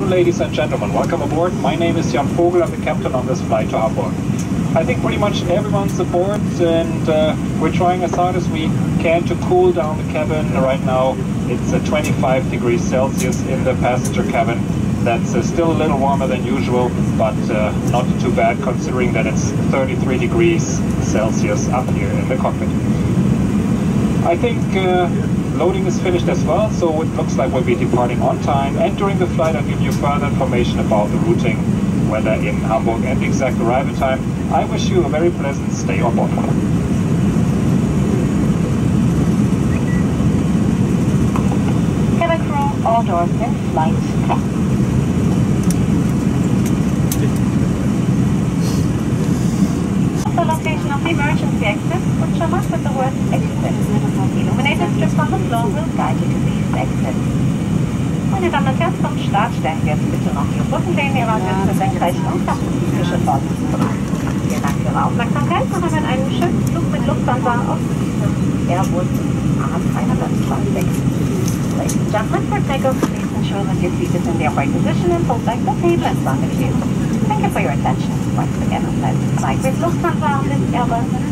Ladies and gentlemen, welcome aboard. My name is Jan Vogel. I'm the captain on this flight to Hamburg. I think pretty much everyone's aboard and uh, we're trying as hard as we can to cool down the cabin. Right now it's uh, 25 degrees Celsius in the passenger cabin. That's uh, still a little warmer than usual, but uh, not too bad considering that it's 33 degrees Celsius up here in the cockpit. I think uh, Loading is finished as well, so it looks like we'll be departing on time. And during the flight, I'll give you further information about the routing, weather in Hamburg, and the exact arrival time. I wish you a very pleasant stay on board. Cabin crew, all doors and flight 10. the emergency exit, which shall mark with the word exit. Illuminated strips on the floor will guide you to these exits. Meine Damen und Herren, zum Start stellen wir jetzt bitte noch die Rückenlehnen Ihrer Sitze senkrecht und klassische Vorsitz bereit. Vielen Dank für Ihre Aufmerksamkeit und haben einen schönen Flug mit Lufthansa auf Airbus A320. Ladies and gentlemen, for takeoff, please ensure that your seat is in the upright position and pull back the table in front of you. Thank you for your attention once again on that side. We've lost one valve in the elbow.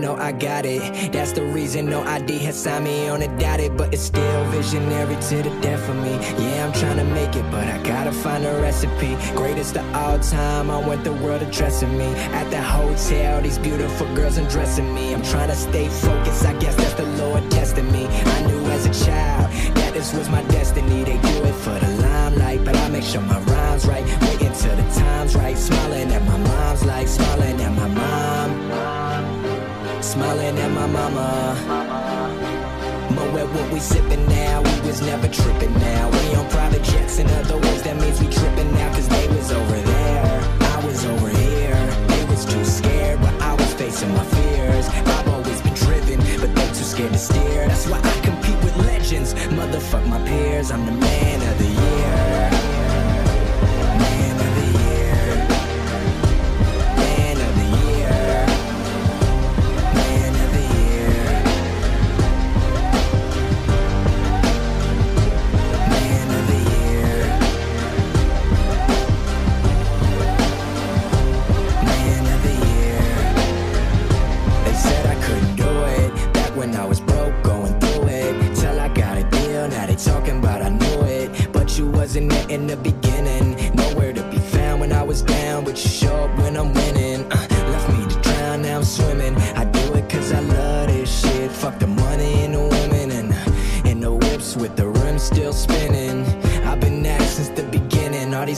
Got it. That's the reason no ID has signed me on a dotted, but it's still visionary to the death of me. Yeah, I'm trying to make it, but I gotta find a recipe. Greatest of all time, I want the world addressing me. At the hotel, these beautiful girls undressing me. I'm trying to stay focused, I guess that's the Lord testing me. I knew as a child that this was my destiny. They do it for the limelight, but I make sure my rhymes right. Waiting till the time's right, smiling at my mom's like smiling at my mom, smiling at my mama. Moet, what we sipping now, we was never tripping now. We on private jets, in other words, that means we tripping now, cause they was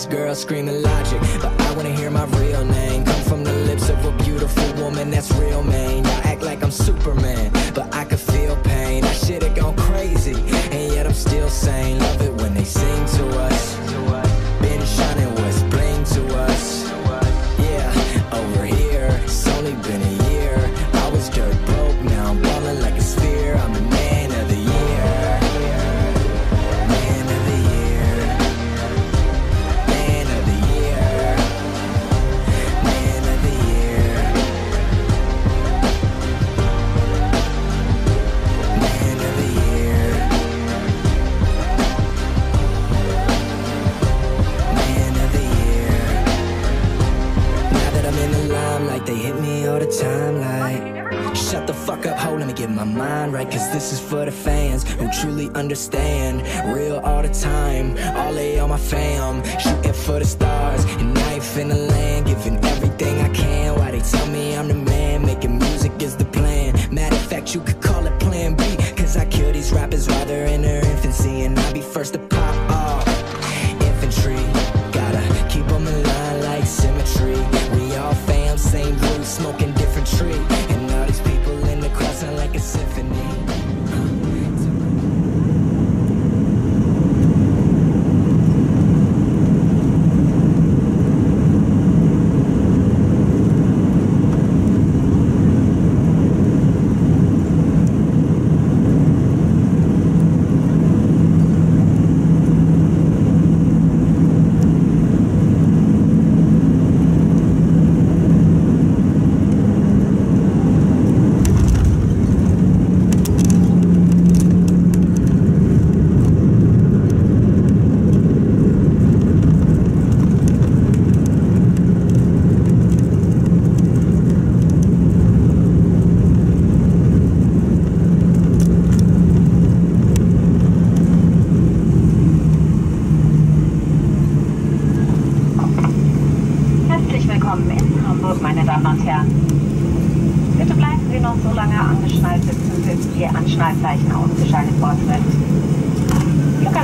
girls screaming logic, but I wanna hear my real name come from the lips of a beautiful woman that's real, man. I act like I'm Superman, time like Shut the fuck up, hold, let me get my mind right Cause this is for the fans who truly understand. Real all the time, all A on my fam. Shooting for the stars, and knife in the land Giving everything I can. Why they tell me I'm the man Making music is the plan. Matter of fact, you could call it plan B Cause I kill these rappers while they're in their infancy And I'll be first to pop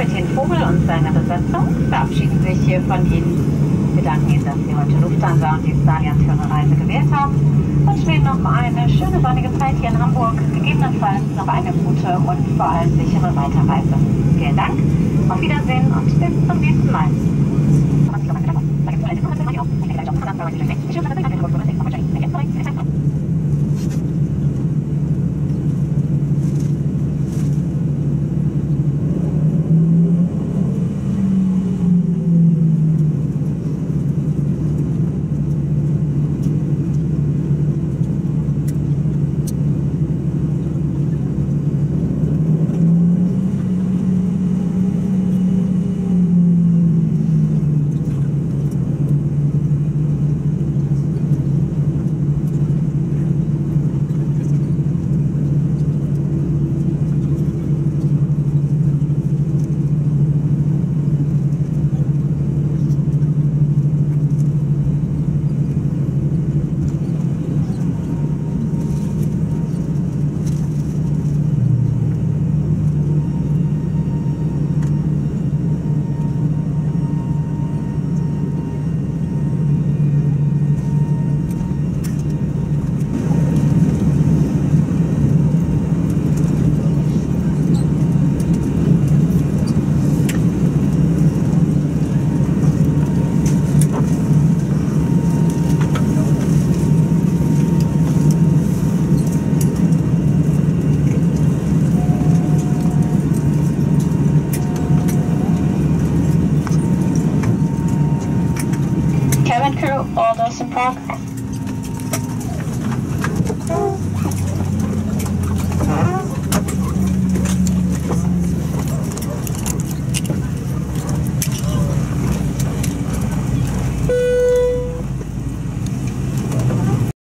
Flugkapitän Vogel und seine Besatzung verabschieden sich hier von Ihnen. Wir danken Ihnen, dass Sie heute Lufthansa und die Stallion für Ihre Reise gewählt haben. Wünschen Ihnen noch eine schöne sonnige Zeit hier in Hamburg, gegebenenfalls noch eine gute und vor allem sichere Weiterreise. Vielen Dank, auf Wiedersehen und bis zum nächsten Mal. Bye.